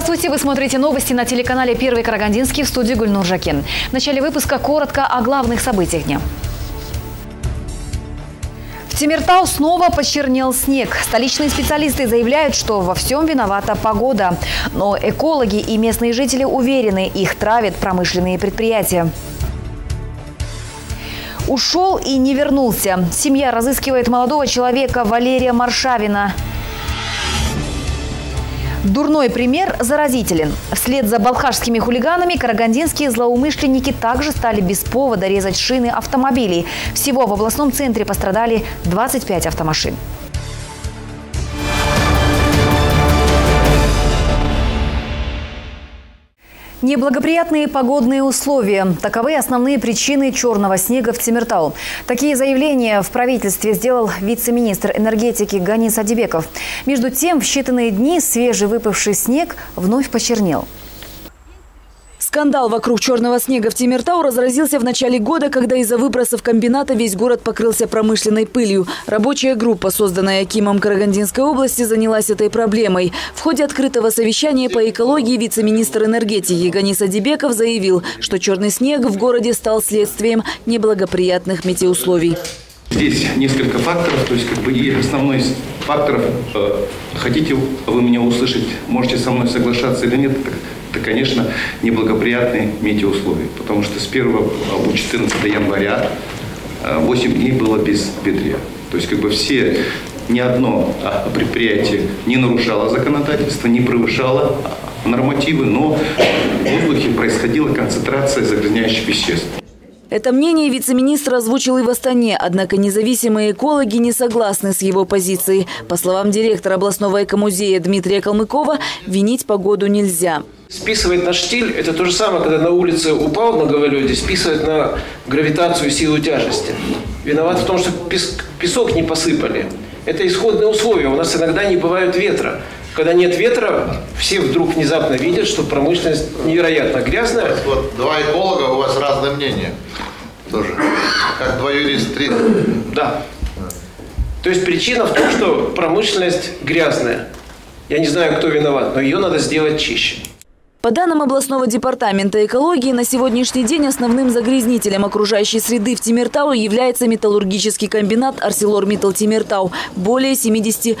Здравствуйте, вы смотрите новости на телеканале «Первый Карагандинский» в студии Гульнур Жакин. В начале выпуска коротко о главных событиях дня. В Тимиртау снова почернел снег. Столичные специалисты заявляют, что во всем виновата погода. Но экологи и местные жители уверены, их травят промышленные предприятия. Ушел и не вернулся. Семья разыскивает молодого человека Валерия Маршавина. Дурной пример заразителен. Вслед за балхашскими хулиганами карагандинские злоумышленники также стали без повода резать шины автомобилей. Всего в областном центре пострадали 25 автомашин. Неблагоприятные погодные условия – таковы основные причины черного снега в Тимиртау. Такие заявления в правительстве сделал вице-министр энергетики Ганис Адибеков. Между тем, в считанные дни свежевыпавший снег вновь почернел. Скандал вокруг черного снега в Тимиртау разразился в начале года, когда из-за выбросов комбината весь город покрылся промышленной пылью. Рабочая группа, созданная Акимом Карагандинской области, занялась этой проблемой. В ходе открытого совещания по экологии вице-министр энергетики Ганис Адибеков заявил, что черный снег в городе стал следствием неблагоприятных метеоусловий. Здесь несколько факторов, то есть как бы и основной из факторов, э, хотите вы меня услышать, можете со мной соглашаться или нет, это, конечно, неблагоприятные метеоусловия, потому что с 1 по 14 января 8 э, дней было без ветрия. То есть как бы все, ни одно а, предприятие не нарушало законодательство, не превышало нормативы, но в воздухе происходила концентрация загрязняющих веществ. Это мнение вице-министр озвучил и в Астане, однако независимые экологи не согласны с его позицией. По словам директора областного экомузея Дмитрия Калмыкова, винить погоду нельзя. Списывать на штиль – это то же самое, когда на улице упал на гололеде, списывать на гравитацию силу тяжести. Виноват в том, что песок не посыпали. Это исходные условия. У нас иногда не бывает ветра. Когда нет ветра, все вдруг внезапно видят, что промышленность невероятно грязная. Вот два эколога, у вас разное мнение тоже. Как два юриста, три. Да. То есть причина в том, что промышленность грязная. Я не знаю, кто виноват, но ее надо сделать чище. По данным областного департамента экологии, на сегодняшний день основным загрязнителем окружающей среды в Темиртау является металлургический комбинат «Арселор Темиртау». Более 70%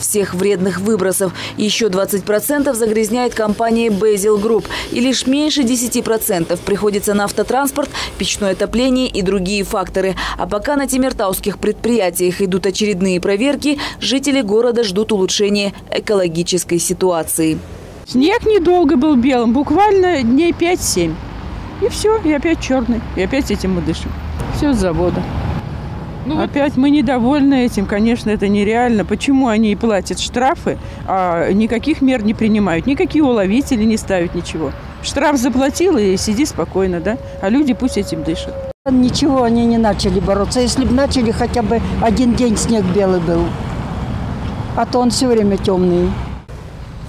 всех вредных выбросов. Еще 20% загрязняет компания «Bassel Group». И лишь меньше 10% приходится на автотранспорт, печное отопление и другие факторы. А пока на тимиртауских предприятиях идут очередные проверки, жители города ждут улучшения экологической ситуации. Снег недолго был белым, буквально дней 5-7. И все, и опять черный. И опять этим мы дышим. Все с завода. Ну, Опять вот... мы недовольны этим, конечно, это нереально. Почему они платят штрафы, а никаких мер не принимают, никакие уловители не ставят ничего. Штраф заплатил и сиди спокойно, да? А люди пусть этим дышат. Ничего они не начали бороться. Если бы начали, хотя бы один день снег белый был. А то он все время темный.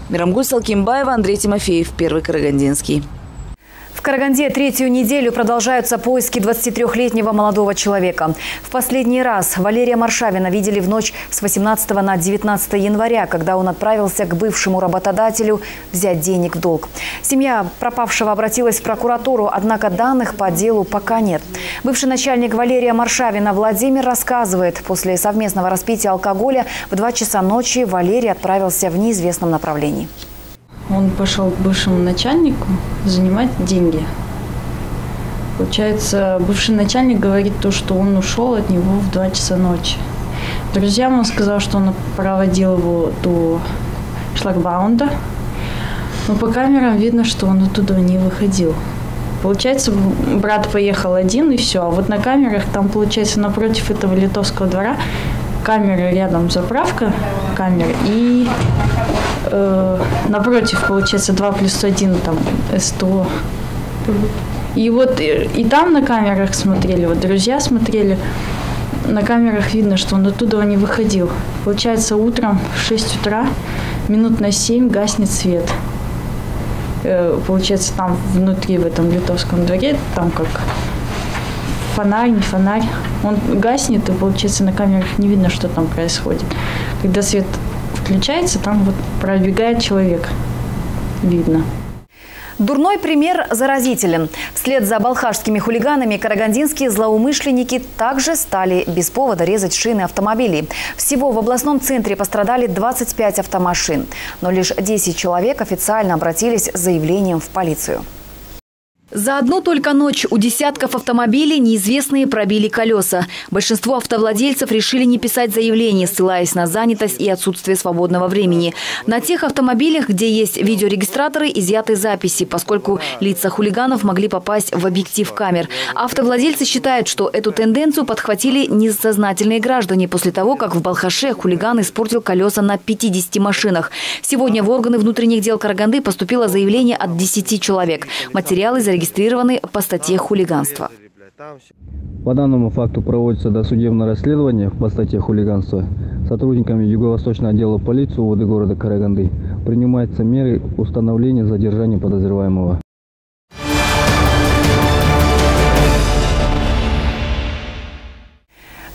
Мирамгуль Салкимбаева, Андрей Тимофеев, Первый Карагандинский. Караганде третью неделю продолжаются поиски 23-летнего молодого человека. В последний раз Валерия Маршавина видели в ночь с 18 на 19 января, когда он отправился к бывшему работодателю взять денег в долг. Семья пропавшего обратилась в прокуратуру, однако данных по делу пока нет. Бывший начальник Валерия Маршавина Владимир рассказывает, после совместного распития алкоголя в 2 часа ночи Валерий отправился в неизвестном направлении. Он пошел к бывшему начальнику занимать деньги. Получается, бывший начальник говорит то, что он ушел от него в 2 часа ночи. Друзьям он сказал, что он проводил его до шлагбаунда, но по камерам видно, что он оттуда не выходил. Получается, брат поехал один и все. А вот на камерах, там, получается, напротив этого литовского двора, камеры рядом заправка камер и э, напротив, получается, 2 плюс 1, там, СТО. И вот и, и там на камерах смотрели, вот друзья смотрели, на камерах видно, что он оттуда не выходил. Получается, утром в 6 утра, минут на 7 гаснет свет. Э, получается, там внутри, в этом литовском дворе, там как фонарь, не фонарь. Он гаснет, и, получается, на камерах не видно, что там происходит. Когда свет включается, там вот пробегает человек. видно. Дурной пример заразителен. Вслед за балхашскими хулиганами карагандинские злоумышленники также стали без повода резать шины автомобилей. Всего в областном центре пострадали 25 автомашин. Но лишь 10 человек официально обратились с заявлением в полицию. За одну только ночь у десятков автомобилей неизвестные пробили колеса. Большинство автовладельцев решили не писать заявление, ссылаясь на занятость и отсутствие свободного времени. На тех автомобилях, где есть видеорегистраторы, изъяты записи, поскольку лица хулиганов могли попасть в объектив камер. Автовладельцы считают, что эту тенденцию подхватили несознательные граждане после того, как в Балхаше хулиган испортил колеса на 50 машинах. Сегодня в органы внутренних дел Караганды поступило заявление от 10 человек. Материалы зарегистрированы зарегистрированы по статье хулиганства. По данному факту проводится досудебное расследование по статье хулиганства. Сотрудниками Юго-Восточного отдела полиции УВД города Караганды принимаются меры установления задержания подозреваемого.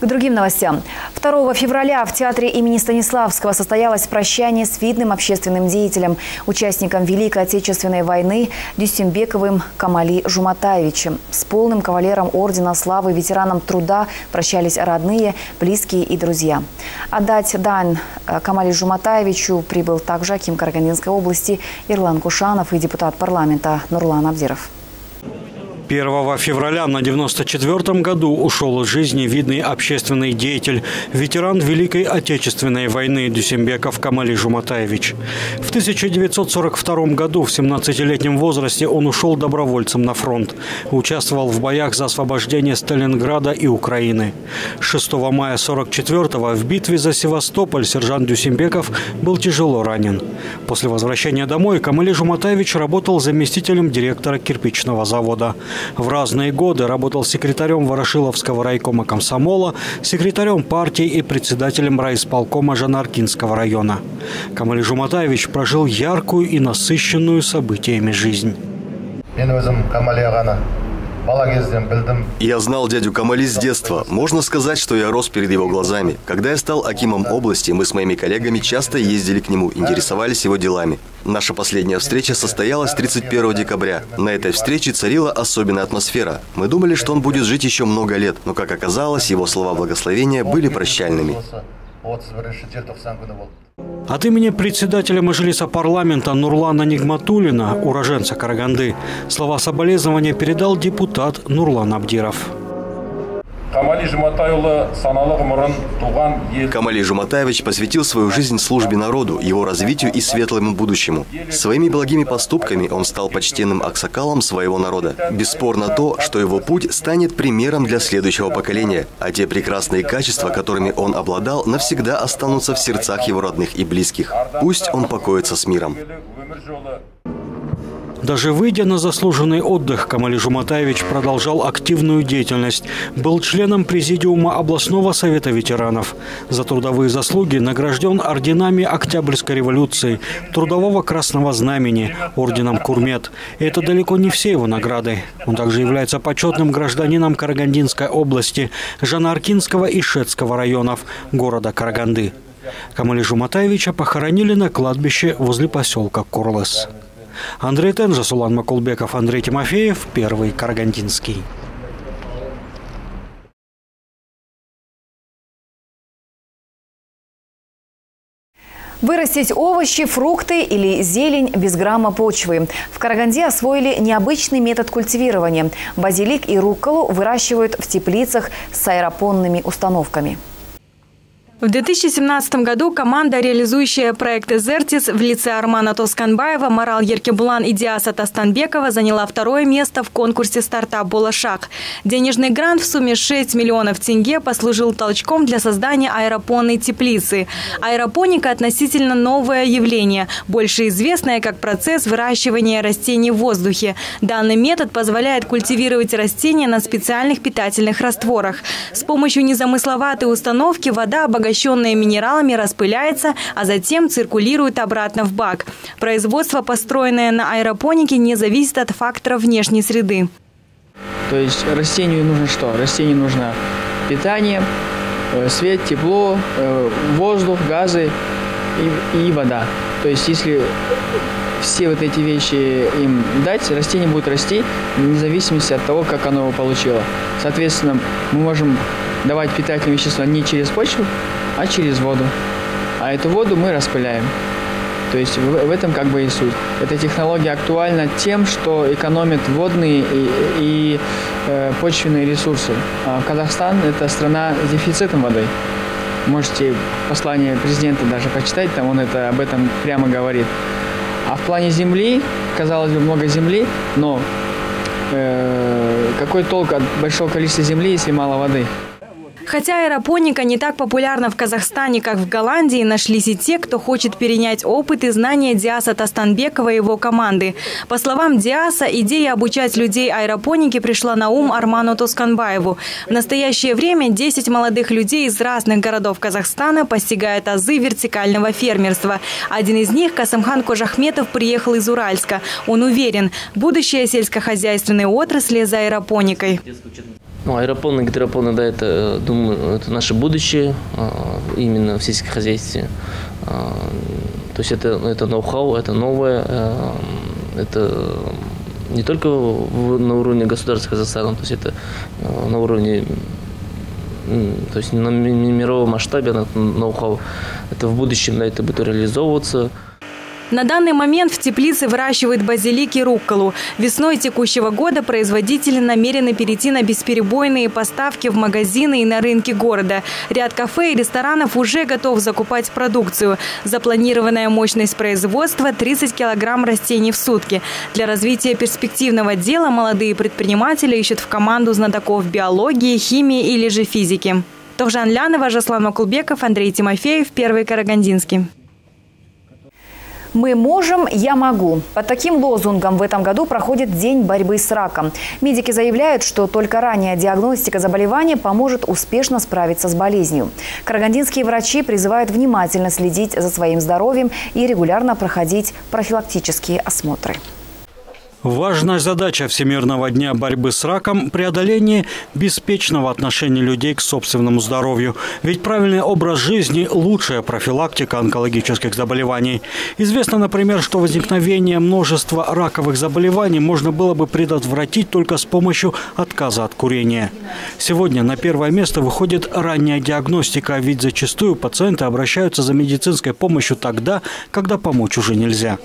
К другим новостям. 2 февраля в театре имени Станиславского состоялось прощание с видным общественным деятелем, участником Великой Отечественной войны Дюстембековым Камали Жуматаевичем. С полным кавалером Ордена Славы, ветераном труда прощались родные, близкие и друзья. Отдать дань э, Камали Жуматаевичу прибыл также Аким Карагандинской области Ирлан Кушанов и депутат парламента Нурлан Абдиров. 1 февраля на 94 году ушел из жизни видный общественный деятель, ветеран Великой Отечественной войны Дюсембеков Камали Жуматаевич. В 1942 году в 17-летнем возрасте он ушел добровольцем на фронт. Участвовал в боях за освобождение Сталинграда и Украины. 6 мая 44 в битве за Севастополь сержант Дюсембеков был тяжело ранен. После возвращения домой Камали Жуматаевич работал заместителем директора кирпичного завода. В разные годы работал секретарем Ворошиловского райкома комсомола, секретарем партии и председателем райисполкома Жанаркинского района. Камали Жуматаевич прожил яркую и насыщенную событиями жизнь. Я знал дядю Камали с детства. Можно сказать, что я рос перед его глазами. Когда я стал Акимом области, мы с моими коллегами часто ездили к нему, интересовались его делами. Наша последняя встреча состоялась 31 декабря. На этой встрече царила особенная атмосфера. Мы думали, что он будет жить еще много лет, но, как оказалось, его слова благословения были прощальными. От имени председателя Мажилиса парламента Нурлана Нигматулина, уроженца Караганды, слова соболезнования передал депутат Нурлан Абдиров. Камали Жуматаевич посвятил свою жизнь службе народу, его развитию и светлому будущему. Своими благими поступками он стал почтенным аксакалом своего народа. Бесспорно то, что его путь станет примером для следующего поколения, а те прекрасные качества, которыми он обладал, навсегда останутся в сердцах его родных и близких. Пусть он покоится с миром. Даже выйдя на заслуженный отдых, Камали Жуматаевич продолжал активную деятельность. Был членом Президиума областного совета ветеранов. За трудовые заслуги награжден орденами Октябрьской революции, Трудового Красного Знамени, орденом Курмет. Это далеко не все его награды. Он также является почетным гражданином Карагандинской области, Жанаркинского и Шетского районов города Караганды. Камали Жуматаевича похоронили на кладбище возле поселка Курлес. Андрей Тенжес, Улан Макулбеков, Андрей Тимофеев, Первый Карагандинский. Вырастить овощи, фрукты или зелень без грамма почвы. В Караганде освоили необычный метод культивирования. Базилик и рукколу выращивают в теплицах с аэропонными установками. В 2017 году команда, реализующая проект «Эзертис» в лице Армана Тосканбаева, Марал Еркебулан и Диаса Тастанбекова заняла второе место в конкурсе «Стартап Болашак». Денежный грант в сумме 6 миллионов тенге послужил толчком для создания аэропонной теплицы. Аэропоника – относительно новое явление, больше известное как процесс выращивания растений в воздухе. Данный метод позволяет культивировать растения на специальных питательных растворах. С помощью незамысловатой установки вода обогащается обогащенная минералами, распыляется, а затем циркулирует обратно в бак. Производство, построенное на аэропонике, не зависит от факторов внешней среды. То есть растению нужно что? Растению нужно питание, э, свет, тепло, э, воздух, газы и, и вода. То есть если все вот эти вещи им дать, растение будет расти вне зависимости от того, как оно его получило. Соответственно, мы можем давать питательные вещества не через почву, а через воду. А эту воду мы распыляем. То есть в, в этом как бы и суть. Эта технология актуальна тем, что экономит водные и, и э, почвенные ресурсы. А Казахстан – это страна с дефицитом воды. Можете послание президента даже почитать, там он это, об этом прямо говорит. А в плане земли, казалось бы, много земли, но э, какой толк от большого количества земли, если мало воды? Хотя аэропоника не так популярна в Казахстане, как в Голландии, нашлись и те, кто хочет перенять опыт и знания Диаса Тастанбекова и его команды. По словам Диаса, идея обучать людей аэропонике пришла на ум Арману Тосканбаеву. В настоящее время 10 молодых людей из разных городов Казахстана постигают азы вертикального фермерства. Один из них, Касымхан Кожахметов, приехал из Уральска. Он уверен, будущее сельскохозяйственной отрасли за аэропоникой. Ну, аэропоны, гидропоны, да, это, думаю, это наше будущее именно в сельском хозяйстве. То есть это, это ноу-хау, это новое, это не только на уровне государства Казахстана, то есть это на уровне то есть на мировом масштабе ноу-хау. Это в будущем да, это будет реализовываться. На данный момент в теплице выращивают базилик и рукколу. Весной текущего года производители намерены перейти на бесперебойные поставки в магазины и на рынки города. Ряд кафе и ресторанов уже готов закупать продукцию. Запланированная мощность производства – 30 килограмм растений в сутки. Для развития перспективного дела молодые предприниматели ищут в команду знатоков биологии, химии или же физики. Тохжан Лянова, Жаслан Макулбеков, Андрей Тимофеев, Первый Карагандинский. «Мы можем, я могу». Под таким лозунгом в этом году проходит День борьбы с раком. Медики заявляют, что только ранняя диагностика заболевания поможет успешно справиться с болезнью. Карагандинские врачи призывают внимательно следить за своим здоровьем и регулярно проходить профилактические осмотры. Важная задача Всемирного дня борьбы с раком – преодоление беспечного отношения людей к собственному здоровью. Ведь правильный образ жизни – лучшая профилактика онкологических заболеваний. Известно, например, что возникновение множества раковых заболеваний можно было бы предотвратить только с помощью отказа от курения. Сегодня на первое место выходит ранняя диагностика, ведь зачастую пациенты обращаются за медицинской помощью тогда, когда помочь уже нельзя.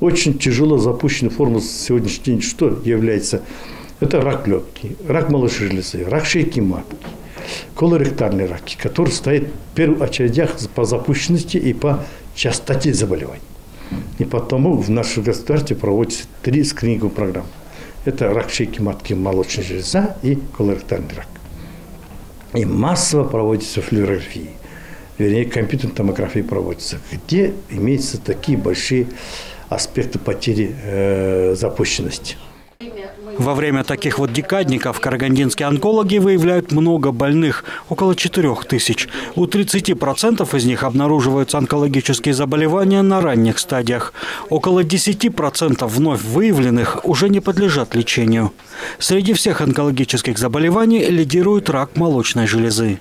Очень тяжело запущенная форма сегодняшний день, что является? Это рак легкий, рак молочной железы, рак шейки матки, колоректальные раки, которые стоят в первых очередях по запущенности и по частоте заболеваний. И потому в нашем государстве проводятся три скрининговые программы. Это рак шейки матки, молочная железа и колоректальный рак. И массово проводится флюорографии, вернее, компьютерная томография проводится, где имеются такие большие аспекты потери э, запущенности. Во время таких вот декадников карагандинские онкологи выявляют много больных, около 4 тысяч. У 30% из них обнаруживаются онкологические заболевания на ранних стадиях. Около 10% вновь выявленных уже не подлежат лечению. Среди всех онкологических заболеваний лидирует рак молочной железы.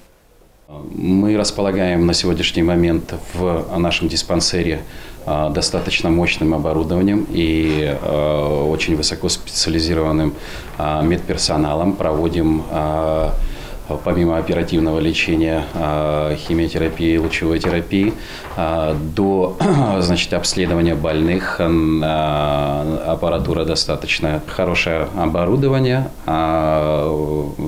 Мы располагаем на сегодняшний момент в нашем диспансере достаточно мощным оборудованием и а, очень высокоспециализированным а, медперсоналом. Проводим помимо оперативного лечения химиотерапии, лучевой терапии, до значит, обследования больных аппаратура достаточно хорошее оборудование,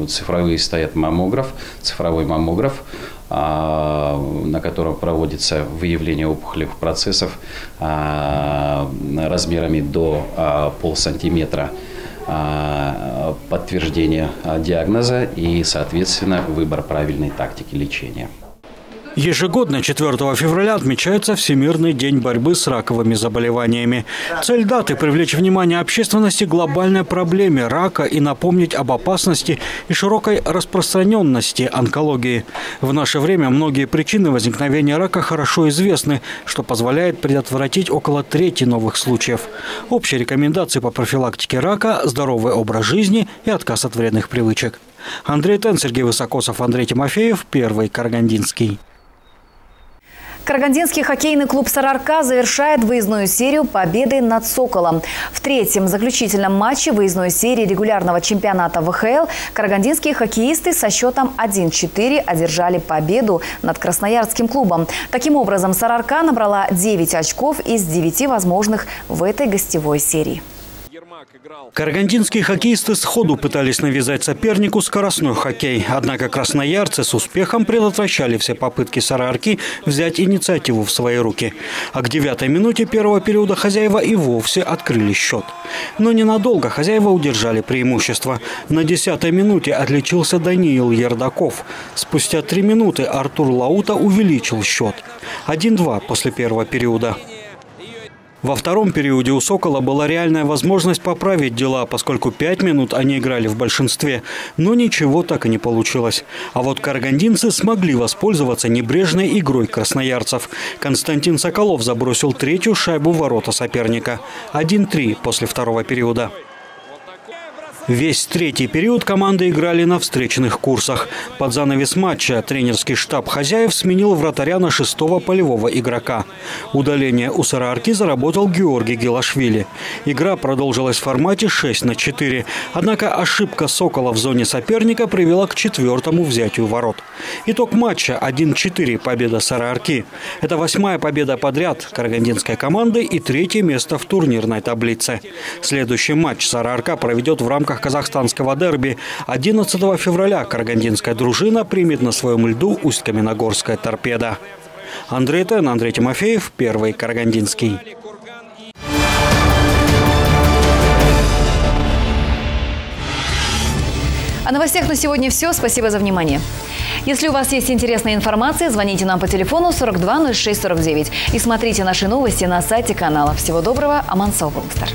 цифровые стоят маммограф, цифровой маммограф, а, на котором проводится выявление опухолевых процессов а, размерами до а, полсантиметра подтверждение диагноза и, соответственно, выбор правильной тактики лечения. Ежегодно 4 февраля отмечается Всемирный день борьбы с раковыми заболеваниями. Цель даты – привлечь внимание общественности к глобальной проблеме рака и напомнить об опасности и широкой распространенности онкологии. В наше время многие причины возникновения рака хорошо известны, что позволяет предотвратить около трети новых случаев. Общие рекомендации по профилактике рака – здоровый образ жизни и отказ от вредных привычек. Андрей Тен, Сергей Высокосов, Андрей Тимофеев, Первый Карагандинский. Карагандинский хоккейный клуб «Сарарка» завершает выездную серию победы над «Соколом». В третьем заключительном матче выездной серии регулярного чемпионата ВХЛ карагандинские хоккеисты со счетом 1-4 одержали победу над Красноярским клубом. Таким образом, «Сарарка» набрала 9 очков из 9 возможных в этой гостевой серии. Карагандинские хоккеисты сходу пытались навязать сопернику скоростной хоккей. Однако красноярцы с успехом предотвращали все попытки Сарарки взять инициативу в свои руки. А к девятой минуте первого периода хозяева и вовсе открыли счет. Но ненадолго хозяева удержали преимущество. На десятой минуте отличился Даниил Ердаков. Спустя три минуты Артур Лаута увеличил счет. 1-2 после первого периода. Во втором периоде у «Сокола» была реальная возможность поправить дела, поскольку пять минут они играли в большинстве, но ничего так и не получилось. А вот карагандинцы смогли воспользоваться небрежной игрой красноярцев. Константин Соколов забросил третью шайбу в ворота соперника. 1-3 после второго периода. Весь третий период команды играли на встречных курсах. Под занавес матча тренерский штаб хозяев сменил вратаря на шестого полевого игрока. Удаление у Сарарки заработал Георгий Гелашвили. Игра продолжилась в формате 6 на 4. Однако ошибка Сокола в зоне соперника привела к четвертому взятию ворот. Итог матча 1-4 победа Сарарки. Это восьмая победа подряд карагандинской команды и третье место в турнирной таблице. Следующий матч Сарарка проведет в рамках рамках казахстанского дерби 11 февраля карагандинская дружина примет на своем льду Усть-Каменогорская торпеда. Андрей Тен, Андрей Тимофеев, Первый Карагандинский. О новостях на сегодня все. Спасибо за внимание. Если у вас есть интересная информация, звоните нам по телефону 42 06 49 и смотрите наши новости на сайте канала. Всего доброго. Аман Саубалстер.